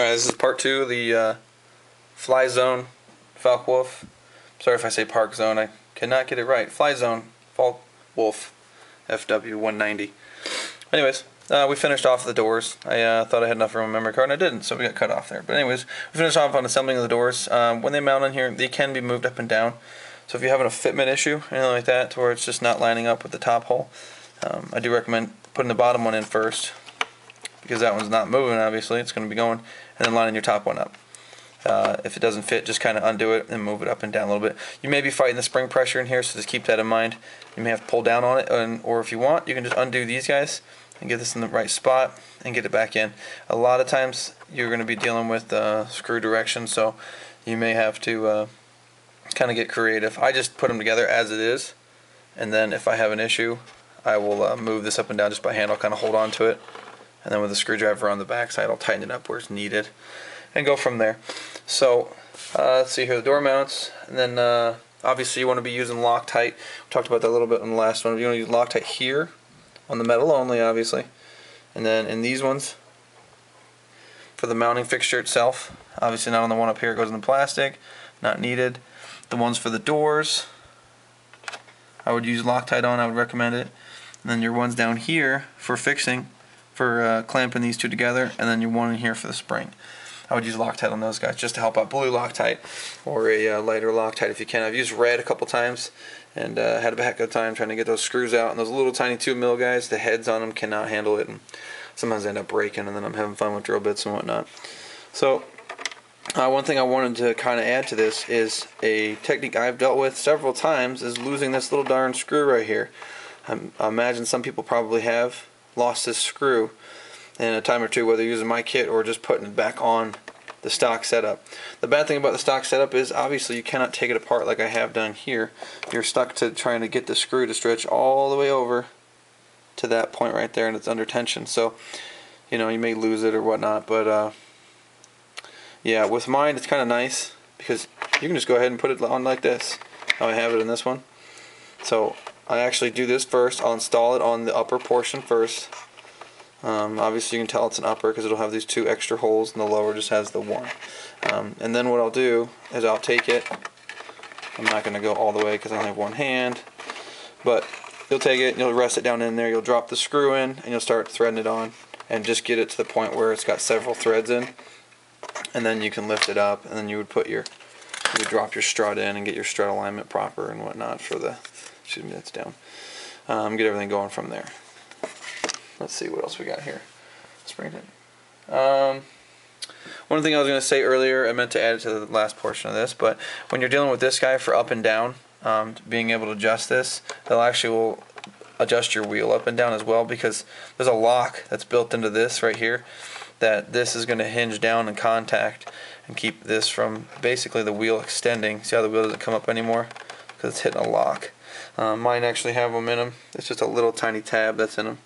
Alright, this is part two of the uh, Fly Zone Focke-Wulf. Sorry if I say Park Zone, I cannot get it right. Fly Zone Falk Wolf FW190. Anyways, uh, we finished off the doors. I uh, thought I had enough room on memory card, and I didn't, so we got cut off there. But anyways, we finished off on assembling the doors. Um, when they mount on here, they can be moved up and down. So if you're having a fitment issue, anything like that, to where it's just not lining up with the top hole, um, I do recommend putting the bottom one in first, because that one's not moving, obviously. It's going to be going, and then lining your top one up. Uh, if it doesn't fit, just kind of undo it and move it up and down a little bit. You may be fighting the spring pressure in here, so just keep that in mind. You may have to pull down on it, and, or if you want, you can just undo these guys and get this in the right spot and get it back in. A lot of times you're going to be dealing with uh, screw direction, so you may have to uh, kind of get creative. I just put them together as it is, and then if I have an issue, I will uh, move this up and down just by hand. I'll kind of hold on to it, and then with a screwdriver on the back side, I'll tighten it up where it's needed, and go from there. So uh, let's see here, the door mounts, and then uh, obviously you want to be using Loctite. We talked about that a little bit in the last one. You want to use Loctite here on the metal only, obviously, and then in these ones for the mounting fixture itself. Obviously not on the one up here, it goes in the plastic, not needed. The ones for the doors, I would use Loctite on, I would recommend it. And then your ones down here for fixing, for uh, clamping these two together, and then your one in here for the spring. I would use Loctite on those guys just to help out blue Loctite or a uh, lighter Loctite if you can. I've used red a couple times and uh, had a heck of a time trying to get those screws out. And those little tiny 2 mil guys, the heads on them cannot handle it. And sometimes they end up breaking and then I'm having fun with drill bits and whatnot. So uh, one thing I wanted to kind of add to this is a technique I've dealt with several times is losing this little darn screw right here. Um, I imagine some people probably have lost this screw in a time or two, whether using my kit or just putting it back on the stock setup. The bad thing about the stock setup is obviously you cannot take it apart like I have done here. You're stuck to trying to get the screw to stretch all the way over to that point right there and it's under tension. So, you know, you may lose it or whatnot, but uh, yeah, with mine it's kind of nice because you can just go ahead and put it on like this. How I have it in this one. So I actually do this first. I'll install it on the upper portion first um, obviously you can tell it's an upper because it'll have these two extra holes and the lower just has the one. Um, and then what I'll do is I'll take it, I'm not going to go all the way because I only have one hand, but you'll take it, you'll rest it down in there, you'll drop the screw in and you'll start threading it on and just get it to the point where it's got several threads in and then you can lift it up and then you would put your you would drop your strut in and get your strut alignment proper and whatnot for the excuse me that's down um, get everything going from there let's see what else we got here. Spring it. Um, one thing I was going to say earlier, I meant to add it to the last portion of this, but when you're dealing with this guy for up and down, um, being able to adjust this, they'll actually will adjust your wheel up and down as well because there's a lock that's built into this right here that this is going to hinge down and contact and keep this from basically the wheel extending. See how the wheel doesn't come up anymore? Because it's hitting a lock. Um, mine actually have them in them. It's just a little tiny tab that's in them.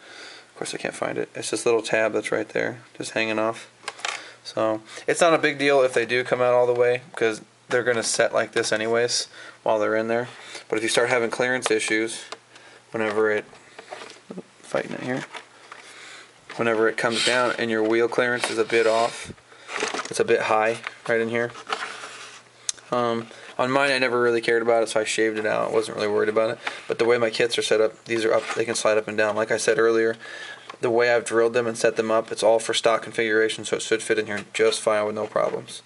Of course I can't find it. It's this little tab that's right there, just hanging off. So it's not a big deal if they do come out all the way because they're going to set like this anyways while they're in there. But if you start having clearance issues, whenever it, fighting it here, whenever it comes down and your wheel clearance is a bit off, it's a bit high right in here. Um, on mine, I never really cared about it, so I shaved it out. I wasn't really worried about it. But the way my kits are set up, these are up. They can slide up and down. Like I said earlier, the way I've drilled them and set them up, it's all for stock configuration, so it should fit in here just fine with no problems.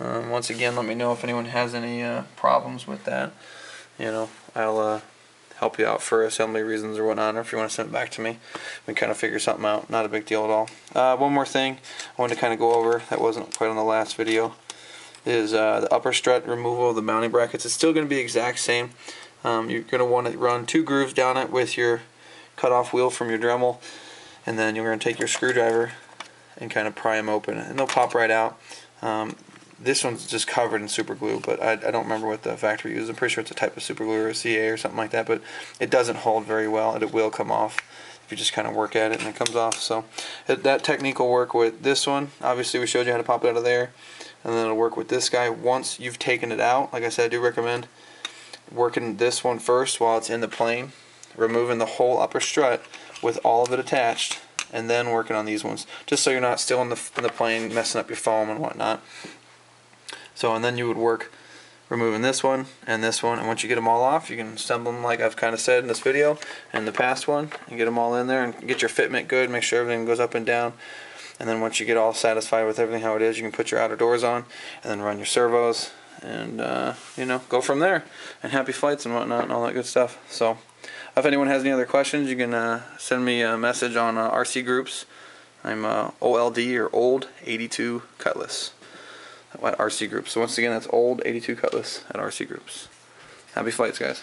Um, once again, let me know if anyone has any uh, problems with that. You know, I'll uh, help you out for assembly reasons or whatnot, or if you want to send it back to me, we kind of figure something out. Not a big deal at all. Uh, one more thing I wanted to kind of go over that wasn't quite on the last video is uh, the upper strut removal of the mounting brackets. It's still going to be exact same. Um, you're going to want to run two grooves down it with your cut off wheel from your Dremel and then you're going to take your screwdriver and kind of pry them open and they'll pop right out. Um, this one's just covered in super glue, but I, I, don't remember what the factory uses. I'm pretty sure it's a type of super glue or a CA or something like that, but it doesn't hold very well and it will come off if you just kind of work at it and it comes off. So it, that technique will work with this one. Obviously we showed you how to pop it out of there and then it'll work with this guy once you've taken it out. Like I said, I do recommend working this one first while it's in the plane, removing the whole upper strut with all of it attached, and then working on these ones, just so you're not still in the in the plane messing up your foam and whatnot. So and then you would work removing this one and this one, and once you get them all off, you can assemble them like I've kind of said in this video and the past one, and get them all in there and get your fitment good. Make sure everything goes up and down. And then once you get all satisfied with everything how it is, you can put your outer doors on, and then run your servos, and uh, you know go from there. And happy flights and whatnot and all that good stuff. So. If anyone has any other questions, you can uh, send me a message on uh, RC Groups. I'm uh, OLD or Old 82 Cutlass at RC Groups. So once again, that's Old 82 Cutlass at RC Groups. Happy flights, guys.